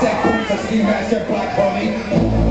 Tech Queen, Ski Master, Black Bunny.